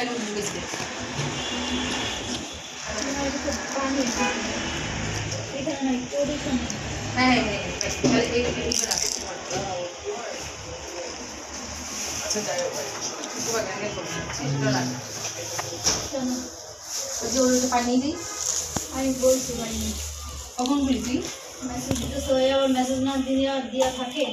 লাগে বেশি হ্যাঁ পানি দিই আমি বলছি পারিনি কখন বলি তুই মেসেজ দিতে সবাই আবার মেসেজ না দিয়ে দেওয়া থাকে